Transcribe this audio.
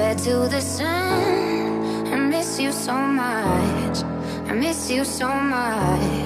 bed to the sun. I miss you so much. I miss you so much.